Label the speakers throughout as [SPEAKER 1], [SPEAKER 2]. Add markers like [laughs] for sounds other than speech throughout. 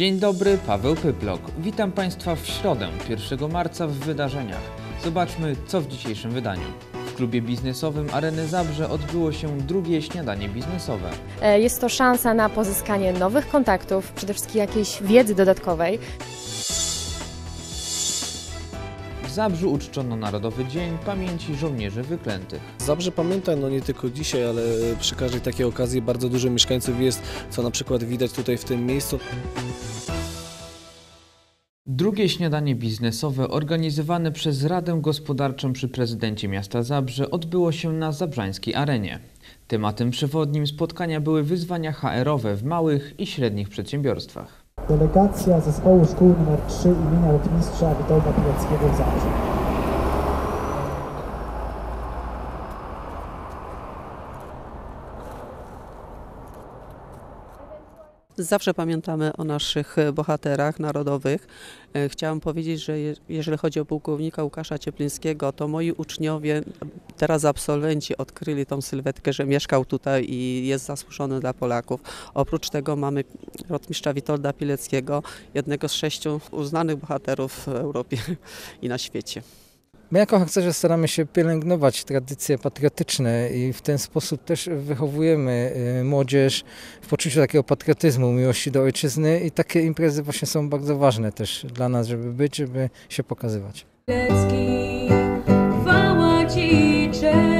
[SPEAKER 1] Dzień dobry, Paweł Pyplok. Witam Państwa w środę, 1 marca w wydarzeniach. Zobaczmy, co w dzisiejszym wydaniu. W klubie biznesowym Areny Zabrze odbyło się drugie śniadanie biznesowe.
[SPEAKER 2] E, Jest to szansa na pozyskanie nowych kontaktów, przede wszystkim jakiejś wiedzy dodatkowej.
[SPEAKER 1] W Zabrzu uczczono Narodowy Dzień Pamięci Żołnierzy Wyklętych.
[SPEAKER 3] Zabrze pamięta, no nie tylko dzisiaj, ale przy każdej takiej okazji bardzo dużo mieszkańców jest, co na przykład widać tutaj w tym miejscu.
[SPEAKER 1] Drugie śniadanie biznesowe organizowane przez Radę Gospodarczą przy prezydencie miasta Zabrze odbyło się na Zabrzańskiej Arenie. Tematem przewodnim spotkania były wyzwania HR-owe w małych i średnich przedsiębiorstwach.
[SPEAKER 4] Delegacja zespołu szkół nr 3 imienia lotmistrza Witolda Pileckiego w Zabrzu.
[SPEAKER 5] Zawsze pamiętamy o naszych e, bohaterach narodowych. E, Chciałam powiedzieć, że je- jeżeli chodzi o pułkownika Łukasza Cieplińskiego, to moi uczniowie, teraz absolwenci, odkryli tą sylwetkę, że mieszkał tutaj i jest zasłużony dla Polaków. Oprócz tego mamy rotmistrza Witolda Pileckiego, jednego z sześciu uznanych bohaterów w Europie i na świecie.
[SPEAKER 6] My jako harcerze staramy się pielęgnować tradycje patriotyczne i w ten sposób też wychowujemy y, młodzież w poczuciu takiego patriotyzmu, miłości do ojczyzny i takie imprezy właśnie są bardzo ważne też dla nas, żeby być, żeby się pokazywać.
[SPEAKER 7] Lecki, chwała Ci, cześć.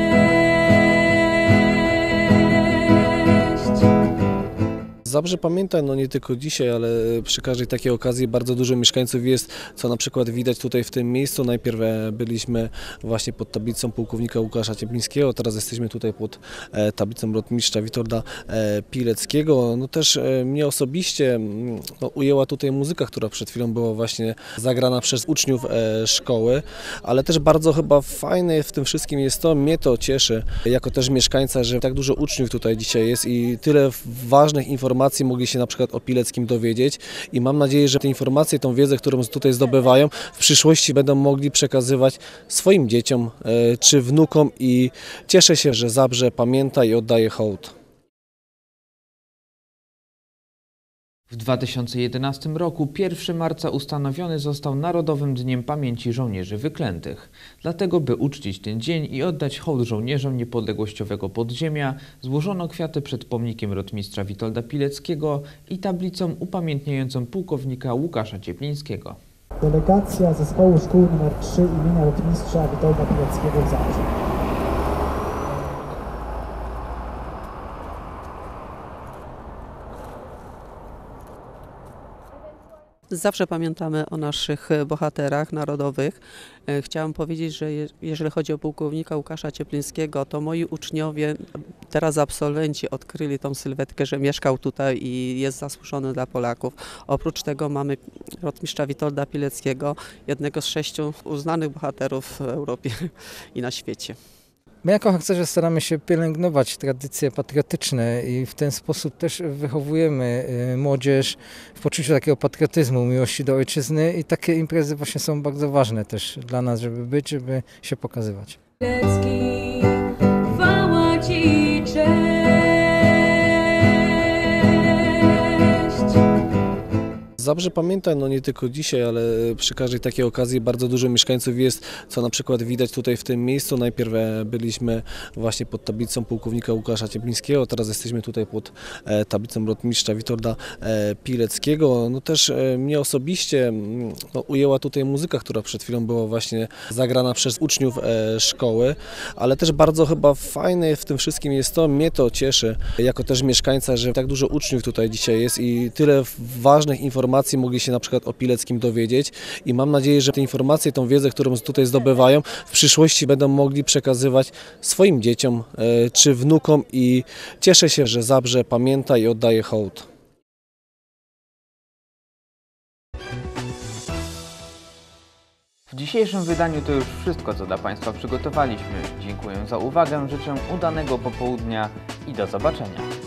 [SPEAKER 3] Zabrze pamięta, no nie tylko dzisiaj, ale przy każdej takiej okazji bardzo dużo mieszkańców jest, co na przykład widać tutaj w tym miejscu. Najpierw e, byliśmy właśnie pod tablicą pułkownika Łukasza Cieplińskiego, teraz jesteśmy tutaj pod e, tablicą rotmistrza Witolda e, Pileckiego. No też mnie osobiście mm, no, ujęła tutaj muzyka, która przed chwilą była właśnie zagrana przez uczniów szkoły, ale też bardzo chyba fajne w tym wszystkim jest to, mnie to cieszy, jako też mieszkańca, że tak dużo uczniów tutaj dzisiaj jest i tyle ważnych informacji mogli się na przykład o Pileckim dowiedzieć i mam nadzieję, że te informacje, tą wiedzę, którą tutaj zdobywają, w przyszłości będą mogli przekazywać swoim dzieciom e, czy wnukom i cieszę się, że Zabrze pamięta i oddaje hołd.
[SPEAKER 1] W 2011 roku 1 marca ustanowiony został Narodowym Dniem Pamięci Żołnierzy Wyklętych. Dlatego, by uczcić ten dzień i oddać hołd żołnierzom niepodległościowego podziemia, złożono kwiaty przed pomnikiem rotmistrza Witolda Pileckiego i tablicą upamiętniającą pułkownika Łukasza Cieplińskiego.
[SPEAKER 4] Delegacja zespołu szkół nr 3 imienia lotmistrza Witolda Pileckiego w Zabrzu.
[SPEAKER 5] Zawsze pamiętamy o naszych e, bohaterach narodowych. E, Chciałam powiedzieć, że je- jeżeli chodzi o pułkownika Łukasza Cieplińskiego, to moi uczniowie, teraz absolwenci, odkryli tą sylwetkę, że mieszkał tutaj i jest zasłużony dla Polaków. Oprócz tego mamy rotmistrza Witolda Pileckiego, jednego z sześciu uznanych bohaterów w Europie [laughs] i na świecie.
[SPEAKER 6] My jako harcerze staramy się pielęgnować tradycje patriotyczne i w ten sposób też wychowujemy y, młodzież w poczuciu takiego patriotyzmu, miłości do ojczyzny i takie imprezy właśnie są bardzo ważne też dla nas, żeby być, żeby się pokazywać.
[SPEAKER 7] Lecki, chwała Ci, cześć.
[SPEAKER 3] Zabrze pamięta, no nie tylko dzisiaj, ale przy każdej takiej okazji bardzo dużo mieszkańców jest, co na przykład widać tutaj w tym miejscu. Najpierw e, byliśmy właśnie pod tablicą pułkownika Łukasza Cieplińskiego, teraz jesteśmy tutaj pod e, tablicą rotmistrza Witolda e, Pileckiego. No też mnie osobiście mm, no, ujęła tutaj muzyka, która przed chwilą była właśnie zagrana przez uczniów szkoły, ale też bardzo chyba fajne w tym wszystkim jest to, mnie to cieszy, jako też mieszkańca, że tak dużo uczniów tutaj dzisiaj jest i tyle ważnych informacji mogli się na przykład o Pileckim dowiedzieć i mam nadzieję, że te informacje, tą wiedzę, którą tutaj zdobywają, w przyszłości będą mogli przekazywać swoim dzieciom e, czy wnukom i cieszę się, że Zabrze pamięta i oddaje hołd.
[SPEAKER 1] W dzisiejszym wydaniu to już wszystko, co dla Państwa przygotowaliśmy. Dziękuję za uwagę, życzę udanego popołudnia i do zobaczenia.